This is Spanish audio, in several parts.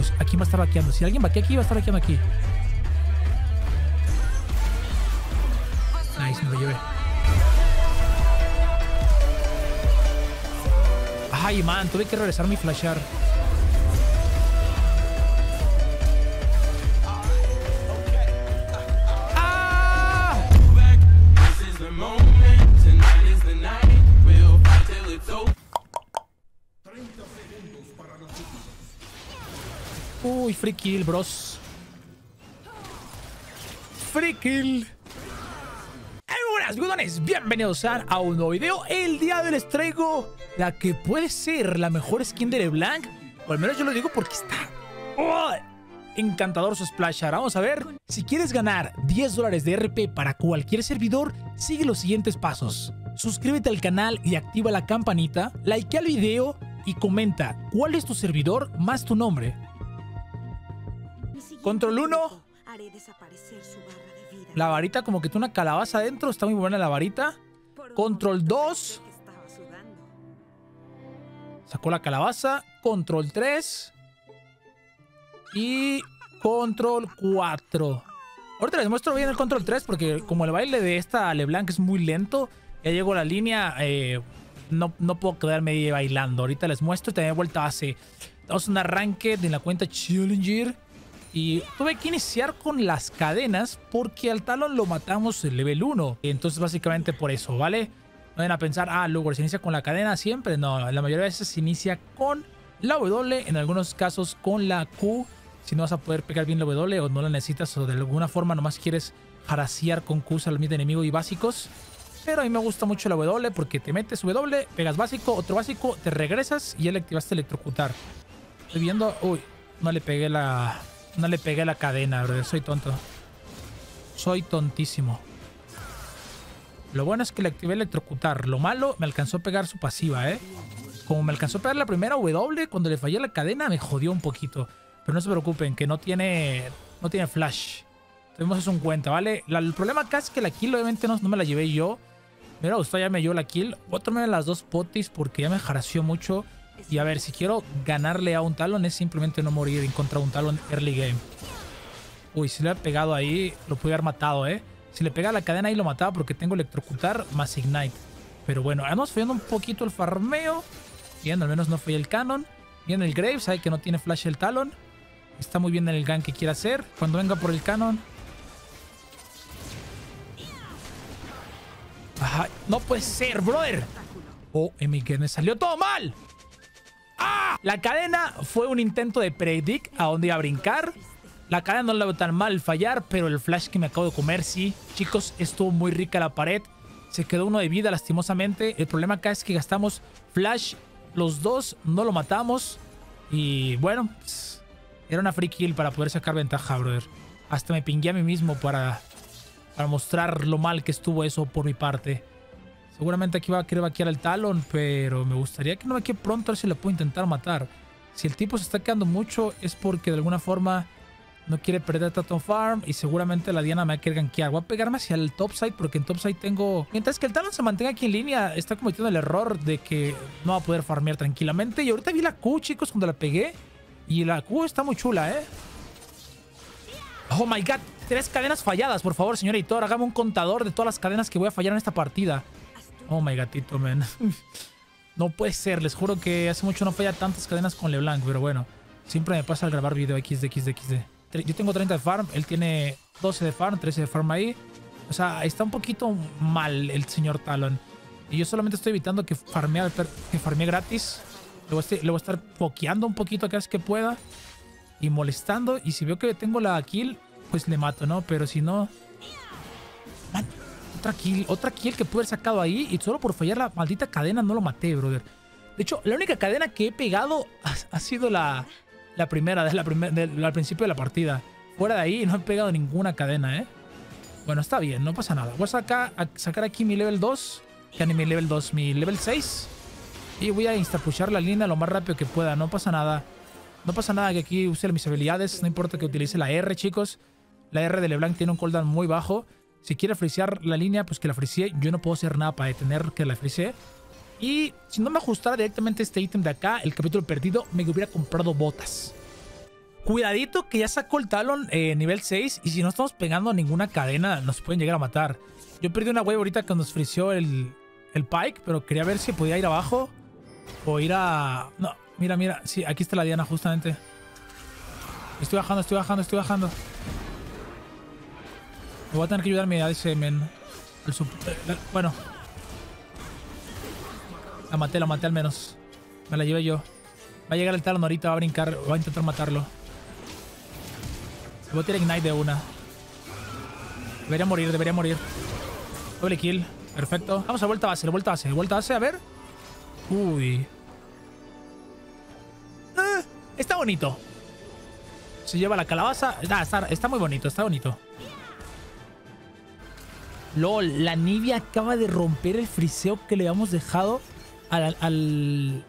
chicos. Aquí va a estar vaqueando. Si alguien vaquea aquí, va a estar vaqueando aquí. Nice, me lo llevé. Ay, man, tuve que regresar mi flashar. Uy, free kill, bros. Free kill. Buenas, gudones. Bienvenidos a, un nuevo video. El día de hoy les traigo la que puede ser la mejor skin de LeBlanc. O al menos yo lo digo porque está ¡oh! encantador su splashar. Vamos a ver. Si quieres ganar 10 dólares de RP para cualquier servidor, sigue los siguientes pasos. Suscríbete al canal y activa la campanita. Likea el video y comenta cuál es tu servidor más tu nombre. Control uno. Haré desaparecer su barra de vida. La varita como que tiene una calabaza adentro. Está muy buena la varita. Control momento 2. pensé que estaba sudando. Sacó la calabaza. Control 3. Y control 4. Ahorita les muestro bien el control 3 porque como el baile de esta LeBlanc es muy lento, ya llegó a la línea, eh, no, no puedo quedarme ahí bailando. Ahorita les muestro y también vuelta base. Damos un arranque de la cuenta Challenger. Y tuve que iniciar con las cadenas porque al talón lo matamos en level 1. Entonces básicamente por eso, ¿vale? No vayan a pensar, ah, luego se inicia con la cadena siempre. No, la mayoría de veces se inicia con la W, en algunos casos con la Q. Si no vas a poder pegar bien la W o no la necesitas o de alguna forma nomás quieres harasear con Qs al de enemigo y básicos. Pero a mí me gusta mucho la W porque te metes W, pegas básico, otro básico, te regresas y ya le activaste electrocutar. Estoy viendo... Uy, no le pegué la... No le pegué la cadena, bro. Soy tonto. Soy tontísimo. Lo bueno es que le activé electrocutar. Lo malo, me alcanzó a pegar su pasiva, ¿eh? Como me alcanzó a pegar la primera W, cuando le fallé la cadena me jodió un poquito. Pero no se preocupen, que no tiene, no tiene flash. Tenemos eso en cuenta, ¿vale? La- el problema acá es que la kill obviamente no, no me la llevé yo. Me hubiera gustado ya me llevó la kill. Voy a las dos potis porque ya me jaració mucho. Y a ver, si quiero ganarle a un talón es simplemente no morir en contra de un talón early game. Uy, si le hubiera pegado ahí, lo pude haber matado, ¿eh? Si le pega la cadena ahí lo mataba porque tengo electrocutar más ignite. Pero bueno, vamos fallando un poquito el farmeo. Bien, al menos no fue el canon. Bien el Graves, sabe que no tiene flash el talón. Está muy bien en el gank que quiere hacer. Cuando venga por el canon. Ajá, no puede ser, brother. Oh, mi que me salió todo mal. La cadena fue un intento de predict a dónde iba a brincar. La cadena no la veo tan mal fallar, pero el flash que me acabo de comer, sí. Chicos, estuvo muy rica la pared. Se quedó uno de vida, lastimosamente. El problema acá es que gastamos flash. Los dos no lo matamos. Y bueno, pues, era una free kill para poder sacar ventaja, brother. Hasta me pingué a mí mismo para, para mostrar lo mal que estuvo eso por mi parte. Seguramente aquí va a querer vaquear el talón, pero me gustaría que no vaquee pronto a ver si le puedo intentar matar. Si el tipo se está quedando mucho es porque de alguna forma no quiere perder Tatum Farm y seguramente la Diana me va a querer gankear. Voy a pegarme hacia el topside porque en topside tengo... Mientras que el talón se mantenga aquí en línea, está cometiendo el error de que no va a poder farmear tranquilamente. Y ahorita vi la Q, chicos, cuando la pegué. Y la Q está muy chula, ¿eh? Oh my god, tres cadenas falladas, por favor, señor editor. Hágame un contador de todas las cadenas que voy a fallar en esta partida. Oh my gatito, man. no puede ser, les juro que hace mucho no falla tantas cadenas con LeBlanc, pero bueno. Siempre me pasa al grabar video XD, XD, XD. Yo tengo 30 de farm, él tiene 12 de farm, 13 de farm ahí. O sea, está un poquito mal el señor Talon. Y yo solamente estoy evitando que farmee, que farmee gratis. Le voy, a le a estar pokeando un poquito cada vez que pueda. Y molestando. Y si veo que tengo la kill, pues le mato, ¿no? Pero si no... Man, otra kill, otra que pude haber sacado ahí. Y solo por fallar la maldita cadena no lo maté, brother. De hecho, la única cadena que he pegado ha, sido la, la primera, de la primer- del- al principio de la partida. Fuera de ahí no he pegado ninguna cadena, ¿eh? Bueno, está bien, no pasa nada. Voy a sacar, sacar aquí mi level 2. Ya ni mi level 2, mi level 6. Y voy a instapushar la línea lo más rápido que pueda. No pasa nada. No pasa nada que aquí use mis habilidades. No importa que utilice la R, chicos. La R de LeBlanc tiene un cooldown muy bajo. Si quiere frisear la línea, pues que la frisee. Yo no puedo hacer nada para detener que la frisee. Y si no me ajustara directamente este ítem de acá, el capítulo perdido, me hubiera comprado botas. Cuidadito que ya sacó el Talon eh, nivel 6 y si no estamos pegando ninguna cadena nos pueden llegar a matar. Yo perdí una wave ahorita que nos frició el, el Pike, pero quería ver si podía ir abajo o ir a... No, mira, mira. Sí, aquí está la Diana justamente. Estoy bajando, estoy bajando, estoy bajando. Me voy a tener que ayudarme a ese men. eh, la- bueno. La maté, la maté al menos. Me la llevé yo. Va a llegar el talón ahorita, va a brincar, va a intentar matarlo. Voy a tirar Ignite de una. Debería morir, debería morir. Doble kill. Perfecto. Vamos a vuelta base, vuelta base, vuelta base, a ver. Uy. Eh, está bonito. Se lleva la calabaza. Ah, está muy bonito, está bonito. LOL, la Nivea acaba de romper el friseo que le habíamos dejado al, al,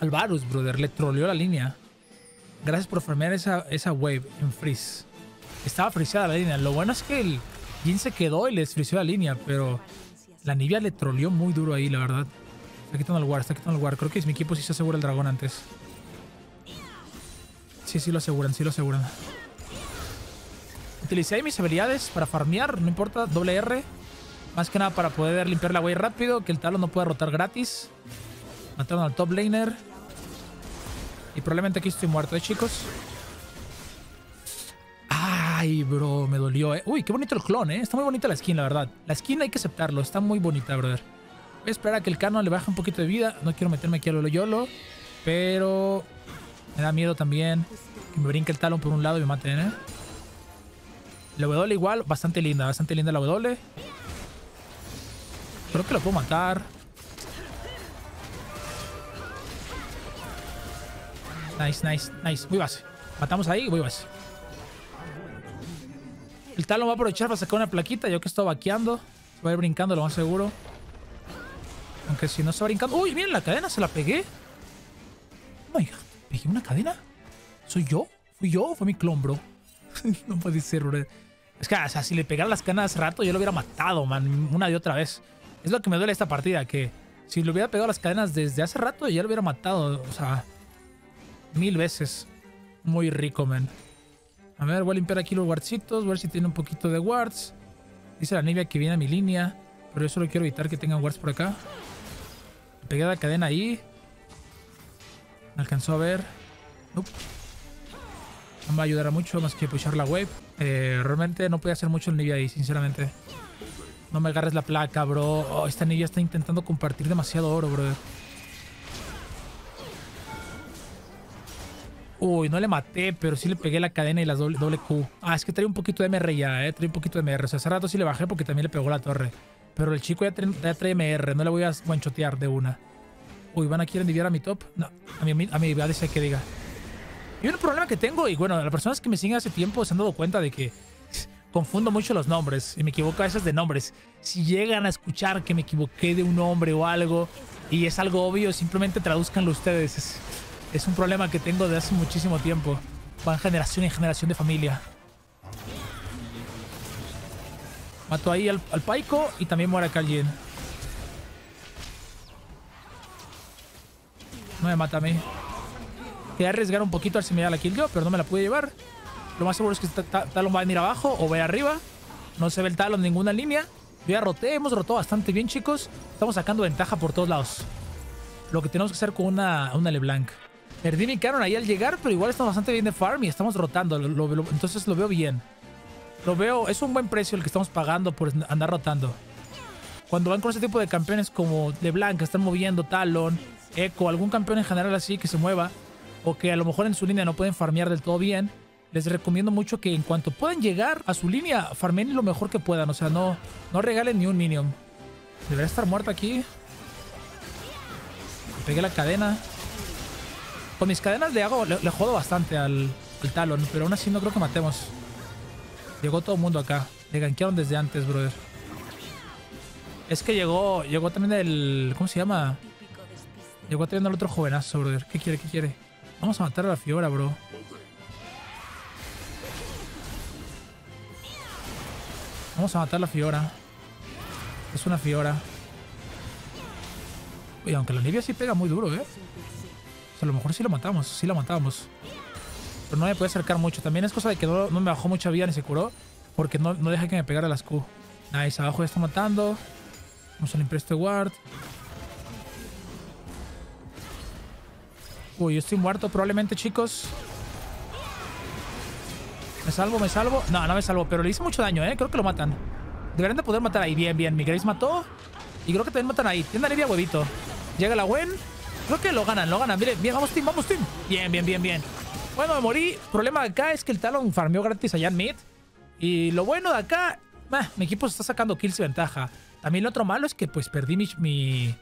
al Varus, brother. Le troleó la línea. Gracias por farmear esa, esa wave en freeze. Estaba friseada la línea. Lo bueno es que el Jin se quedó y le friseó la línea, pero la Nivea le troleó muy duro ahí, la verdad. Está quitando el war, está quitando el war. Creo que mi equipo sí se asegura el dragón antes. Sí, sí lo aseguran, sí lo aseguran. Utilicé ahí mis habilidades para farmear, no importa, doble R. Más que nada para poder limpiar la way rápido, que el talo no pueda rotar gratis. Mataron al top laner. Y probablemente aquí estoy muerto, ¿eh, chicos? Ay, bro, me dolió, ¿eh? Uy, qué bonito el clon, ¿eh? Está muy bonita la skin, la verdad. La skin hay que aceptarlo, está muy bonita, brother. Voy a esperar a que el canon le baje un poquito de vida. No quiero meterme aquí a lo yolo, pero me da miedo también que me brinque el talón por un lado y me maten, ¿eh? La W igual, bastante linda, bastante linda la W. Creo que lo puedo matar. Nice, nice, nice. Voy base. Matamos ahí, voy base. El talón va a aprovechar para sacar una plaquita. Yo que estoy vaqueando. Se va a ir brincando, lo más seguro. Aunque si no se va brincando. ¡Uy! Miren la cadena, se la pegué. Oh my god, ¿pegué una cadena? ¿Soy yo? ¿Fui yo o fue mi clon, bro? no puede ser, bro. Es que, o sea, si le pegara las hace rato, yo lo hubiera matado, man. Una y otra vez. Es lo que me duele esta partida, que si le hubiera pegado las cadenas desde hace rato, ya lo hubiera matado. O sea, mil veces. Muy rico, man. A ver, voy a limpiar aquí los guardcitos, ver si tiene un poquito de wards. Dice la Nivea que viene a mi línea, pero yo solo quiero evitar que tengan wards por acá. Pegué la cadena ahí. Me alcanzó a ver. Nope. No me va a ayudar a mucho más que pushar la wave. Eh, realmente no puede hacer mucho el Nivea ahí, sinceramente. No me agarres la placa, bro. Oh, esta Nivea está intentando compartir demasiado oro, brother. Uy, no le maté, pero sí le pegué la cadena y las doble, Q. Ah, es que trae un poquito de MR ya, eh. Trae un poquito de MR. O sea, hace rato sí le bajé porque también le pegó la torre. Pero el chico ya trae, ya trae MR. No le voy a guanchotear de una. Uy, ¿van a quieren dividir a mi top? No, a mi, a mi ADC que diga. Y un problema que tengo, y bueno, las personas que me siguen hace tiempo se han dado cuenta de que confundo mucho los nombres y me equivoco a veces de nombres. Si llegan a escuchar que me equivoqué de un nombre o algo y es algo obvio, simplemente traduzcanlo ustedes. Es, un problema que tengo de hace muchísimo tiempo. Van generación en generación de familia. Mato ahí al, al Paico y también muere acá alguien. No me mata a mí. Quería arriesgar un poquito a ver si me da la kill pero no me la pude llevar. Lo más seguro es que ta- Talon va a venir abajo o va arriba. No se ve el Talon en ninguna línea. Yo ya roté, hemos rotado bastante bien, chicos. Estamos sacando ventaja por todos lados. Lo que tenemos que hacer con una, una LeBlanc. Perdí mi Canon ahí al llegar, pero igual estamos bastante bien de farm y estamos rotando. Lo- entonces lo veo bien. Lo veo, es un buen precio el que estamos pagando por andar rotando. Cuando van con ese tipo de campeones como LeBlanc, que están moviendo Talon, Echo, algún campeón en general así que se mueva, o que a lo mejor en su línea no pueden farmear del todo bien, les recomiendo mucho que en cuanto puedan llegar a su línea, farmen lo mejor que puedan. O sea, no, no regalen ni un minion. Debería estar muerto aquí. Pegué la cadena. Con mis cadenas le hago, le, le jodo bastante al, al Talon, pero aún así no creo que matemos. Llegó todo el mundo acá. Le gankearon desde antes, brother. Es que llegó, llegó también el, ¿cómo se llama? Llegó también el otro jovenazo, brother. ¿Qué quiere? ¿Qué quiere? Vamos a matar a la Fiora, bro. Vamos a matar la Fiora. Es una Fiora. Oye, aunque la Nivea sí pega muy duro, ¿eh? O sea, a lo mejor sí la matamos. Sí la matamos. Pero no me puede acercar mucho. También es cosa de que no, no me bajó mucha vida ni se curó. Porque no, no deja que me pegara las Q. Nice, abajo ya está matando. Vamos a limpiar este ward. Uy, yo estoy muerto probablemente, chicos. ¿Me salvo? ¿Me salvo? No, no me salvo, pero le hice mucho daño, ¿eh? Creo que lo matan. Deberían de poder matar ahí. Bien, bien. Mi Grace mató. Y creo que también matan ahí. Tienda Lidia huevito. Llega la Gwen. Creo que lo ganan, lo ganan. Miren, bien, vamos, team, vamos, team. Bien, bien, bien, bien. Bueno, me morí. Problema de acá es que el Talon farmeó gratis allá en mid. Y lo bueno de acá, ah, mi equipo se está sacando kills y ventaja. También lo otro malo es que pues perdí mi, mi,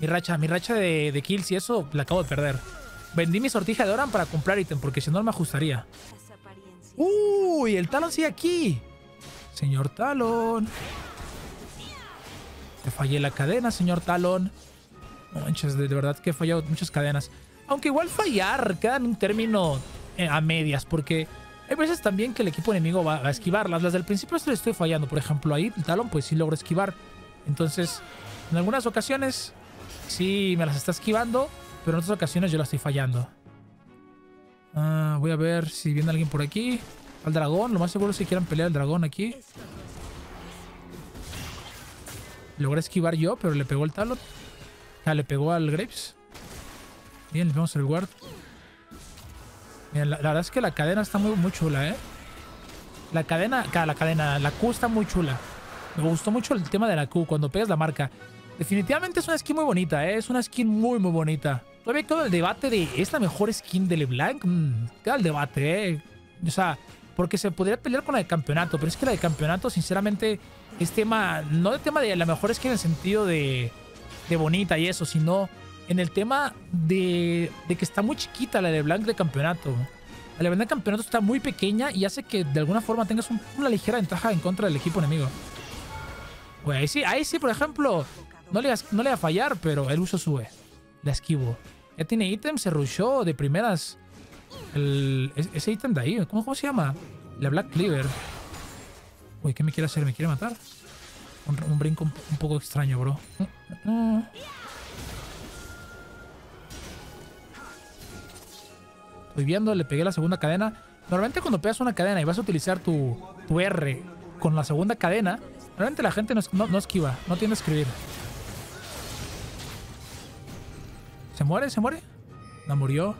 mi racha. Mi racha de, de kills y eso la acabo de perder. Vendí mi sortija de Oran para comprar ítem porque si no no me ajustaría. Las. Uy, el Talon sigue aquí. Señor Talon. Te fallé la cadena, señor Talon. No manches, de, verdad que he fallado muchas cadenas. Aunque igual fallar queda en un término eh, a medias, porque hay veces también que el equipo enemigo va a esquivarlas. Las del principio sí le estoy fallando. Por ejemplo, ahí el Talon pues sí logro esquivar. Entonces, en algunas ocasiones sí me las está esquivando, pero en otras ocasiones yo la estoy fallando. Ah, voy a ver si viene alguien por aquí. Al dragón, lo más seguro es que quieran pelear al dragón aquí. Logré esquivar yo, pero le pegó el talón. Ah, le pegó al Graves. Bien, le vemos el guard. La, verdad es que la cadena está muy, muy chula, ¿eh? La cadena, ca- la cadena, la Q está muy chula. Me gustó mucho el tema de la Q cuando pegas la marca. Definitivamente es una skin muy bonita, ¿eh? Es una skin muy, muy bonita. Todavía queda el debate de ¿es la mejor skin de LeBlanc? Mm, queda el debate, ¿eh? O sea, porque se podría pelear con la de campeonato, pero es que la de campeonato, sinceramente, es tema, no de tema de la mejor skin en el sentido de, de bonita y eso, sino en el tema de, de que está muy chiquita la de LeBlanc de campeonato. La LeBlanc de campeonato está muy pequeña y hace que de alguna forma tengas un- una ligera ventaja en contra del equipo enemigo. Güey, ahí sí, ahí sí, por ejemplo, no le va a fallar, pero el uso sube. La esquivo. Ya tiene ítem, se rushó de primeras. El, es- ese ítem de ahí, ¿cómo, ¿cómo se llama? La Black Cleaver. Uy, ¿qué me quiere hacer? ¿Me quiere matar? Un, brinco un, poco extraño, bro. Estoy viendo, le pegué la segunda cadena. Normalmente cuando pegas una cadena y vas a utilizar tu, tu R con la segunda cadena, normalmente la gente no, no- no esquiva, no tiende a escribir. ¿Se muere? ¿Se muere? No murió.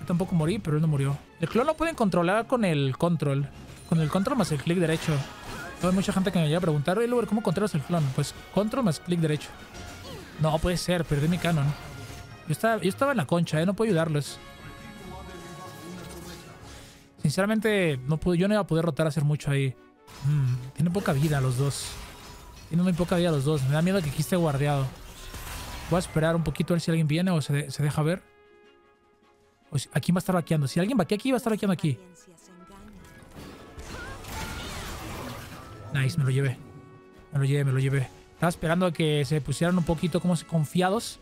Yo tampoco morí, pero él no murió. El clon lo pueden controlar con el control. Con el control más el clic derecho. Hay mucha gente que me llega a preguntar, oye, Luber, ¿cómo controlas el clon? Pues control más clic derecho. No puede ser, perdí mi canon. Yo estaba, yo estaba en la concha, ¿eh? No puedo ayudarlos. Sinceramente, no puedo, yo no iba a poder rotar hacer mucho ahí. Mm, tiene poca vida los dos. Tiene muy poca vida los dos. Me da miedo que aquí esté guardiado. Voy a esperar un poquito a ver si alguien viene o se, de- se deja ver. O si- va a estar vaqueando. Si alguien vaquea aquí, va a estar vaqueando aquí. Nice, me lo llevé. Me lo llevé, me lo llevé. Estaba esperando a que se pusieran un poquito como confiados.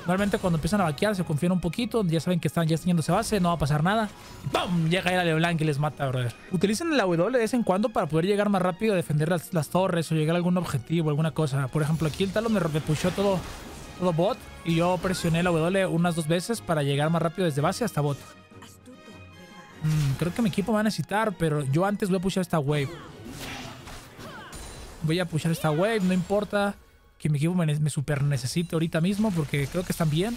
Normalmente cuando empiezan a vaquear se confían un poquito. Ya saben que están ya teniéndose base, no va a pasar nada. ¡Pum! Llega el LeBlanc y les mata, brother. Utilicen la W de vez en cuando para poder llegar más rápido a defender las, torres o llegar a algún objetivo, alguna cosa. Por ejemplo, aquí el talón me, pushó todo, todo bot y yo presioné la W unas dos veces para llegar más rápido desde base hasta bot. Mm, creo que mi equipo va a necesitar, pero yo antes voy a pushar esta wave. Voy a pushar esta wave, no importa que mi equipo me, super necesite ahorita mismo porque creo que están bien.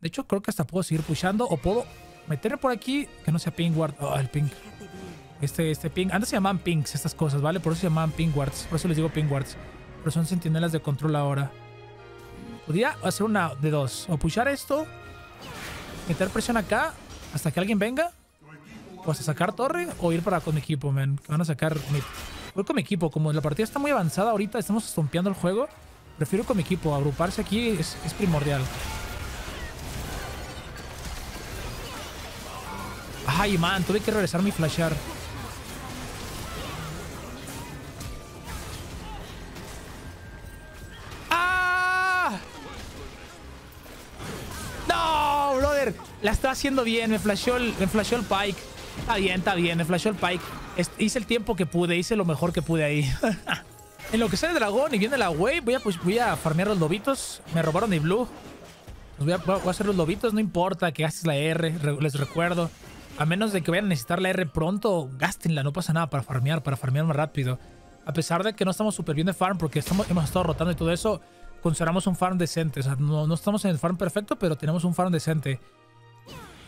De hecho, creo que hasta puedo seguir pushando o puedo meterme por aquí que no sea ping ward. Oh, el ping. Este, este ping. Antes se llamaban pings estas cosas, ¿vale? Por eso se llamaban ping wards. Por eso les digo ping wards. Pero son centinelas de control ahora. Podría hacer una de dos. O pushar esto. Meter presión acá. Hasta que alguien venga. O hasta sacar torre. O ir para con mi equipo, man. Que van a sacar mid. Voy con mi equipo. Como la partida está muy avanzada ahorita. Estamos estompeando el juego. Prefiero con mi equipo. Agruparse aquí es, es primordial. Ay, man. Tuve que regresar mi flashear. La estaba haciendo bien. Me flasheó el, me el Pike. Está bien, está bien. Me flasheó el Pike. Hice el tiempo que pude. Hice lo mejor que pude ahí. en lo que sale dragón y viene la wave, voy a, pues, voy a farmear los lobitos. Me robaron mi blue. Pues voy, a, hacer los lobitos. No importa que gastes la R. les recuerdo. A menos de que vayan a necesitar la R pronto, gástenla, no pasa nada para farmear, para farmear más rápido. A pesar de que no estamos súper bien de farm, porque estamos, hemos estado rotando y todo eso, consideramos un farm decente. O sea, no, no estamos en el farm perfecto, pero tenemos un farm decente.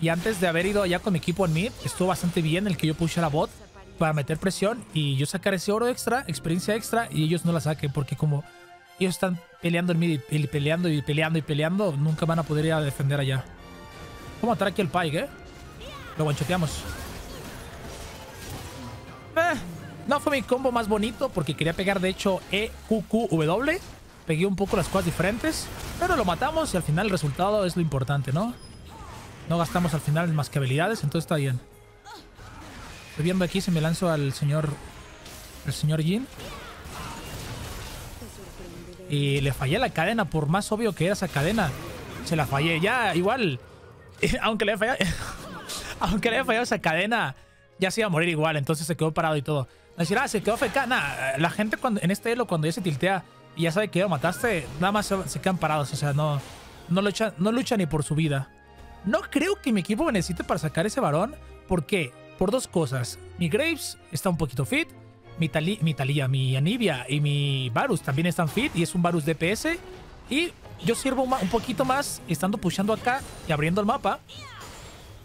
Y antes de haber ido allá con mi equipo en mid, estuvo bastante bien el que yo puse a la bot para meter presión y yo sacar ese oro extra, experiencia extra, y ellos no la saquen, porque como ellos están peleando en mid y, peleando y peleando y peleando, nunca van a poder ir a defender allá. Vamos a matar aquí el Pyke, ¿eh? Lo guanchoteamos. Eh, no fue mi combo más bonito porque quería pegar de hecho E, Q, Q, W. Pegué un poco las cosas diferentes, pero lo matamos y al final el resultado es lo importante, ¿no? No gastamos al final más que habilidades, entonces está bien. Estoy viendo aquí si me lanzo al señor... El señor Jin. Y le fallé la cadena, por más obvio que era esa cadena. Se la fallé. Ya, igual. Aunque le haya fallado... aunque le haya fallado esa cadena, ya se iba a morir igual. Entonces se quedó parado y todo. Decir, ah, se quedó FK. Nah, la gente cuando, en este elo, cuando ya se tiltea y ya sabe que lo mataste, nada más se, se quedan parados. O sea, no, no, lucha, no lucha ni por su vida. No creo que mi equipo necesite para sacar ese varón. ¿Por qué? Por dos cosas. Mi Graves está un poquito fit. Mi, Tali, mi Talía, mi Anivia y mi Varus también están fit. Y es un Varus DPS. Y yo sirvo un poquito más estando pushando acá y abriendo el mapa.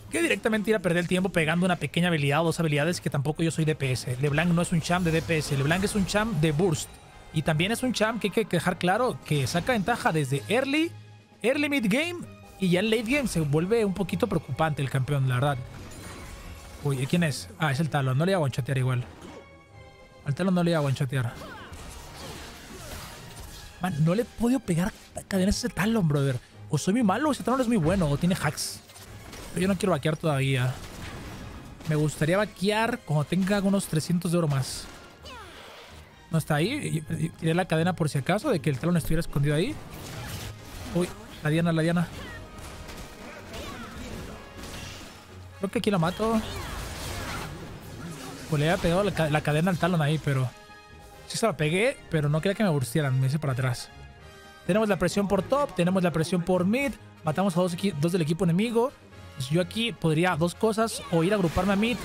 Que directamente ir a perder el tiempo pegando una pequeña habilidad o dos habilidades que tampoco yo soy DPS. LeBlanc no es un champ de DPS. LeBlanc es un champ de burst. Y también es un champ que hay que dejar claro que saca ventaja desde early, early mid game y ya en late game se vuelve un poquito preocupante el campeón, la verdad. Uy, ¿quién es? Ah, es el talón. No le iba a one-chatear igual. Al talón no le iba a one-chatear. Man, no le he podido pegar cadenas a ese talón, brother. O soy muy malo, o ese talón es muy bueno, o tiene hacks. Pero yo no quiero vaquear todavía. Me gustaría vaquear cuando tenga unos 300 de oro más. No está ahí. Tiré la cadena por si acaso de que el talón estuviera escondido ahí. Uy, la Diana, la Diana. Creo que aquí la mato. Pues le había pegado la, ca la, cadena al talón ahí, pero... Sí se la pegué, pero no quería que me burstieran. Me hice para atrás. Tenemos la presión por top, tenemos la presión por mid. Matamos a dos, del equipo enemigo. Pues yo aquí podría dos cosas. O ir a agruparme a mid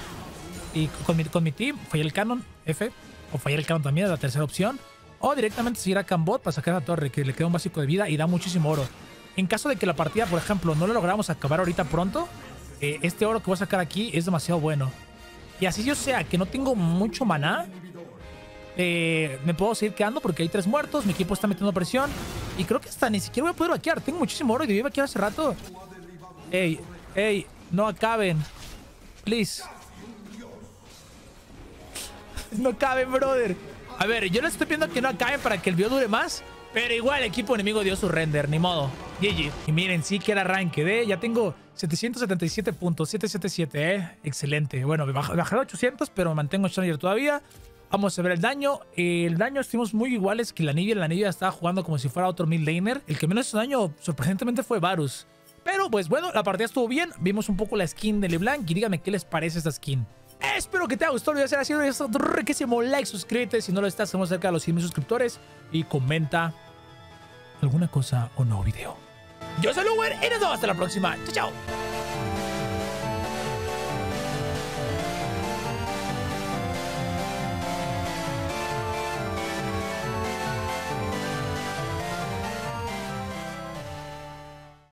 y con mi, team. Fallé el canon, F. O fallar el canon también, es la tercera opción. O directamente seguir a Cambot para sacar la torre, que le queda un básico de vida y da muchísimo oro. En caso de que la partida, por ejemplo, no lo logramos acabar ahorita pronto, este oro que voy a sacar aquí es demasiado bueno. Y así yo sea que no tengo mucho maná, eh, me puedo seguir quedando porque hay tres muertos, mi equipo está metiendo presión. Y creo que hasta ni siquiera voy a poder vaquear. Tengo muchísimo oro y debí vaquear hace rato. Ey, ey, no acaben. Please. No acaben, brother. A ver, yo les estoy pidiendo que no acaben para que el video dure más. Pero igual el equipo enemigo dio su render, ni modo. GG. Y miren, sí que era rank de. Ya tengo 777.777, ¿eh? Excelente. Bueno, me bajé a 800, pero mantengo Challenger todavía. Vamos a ver el daño. El daño estuvimos muy iguales que la Nibia. La Nibia estaba jugando como si fuera otro mid laner. El que menos hizo daño, sorprendentemente, fue Varus. Pero pues bueno, la partida estuvo bien. Vimos un poco la skin de LeBlanc y díganme qué les parece esta skin. Espero que te haya gustado el video. Si ha sido riquísimo like, suscríbete. Si no lo estás, estamos cerca de los 100 suscriptores. Y comenta alguna cosa o no video. Yo soy Luwer y nos vemos hasta la próxima. Chao, chao.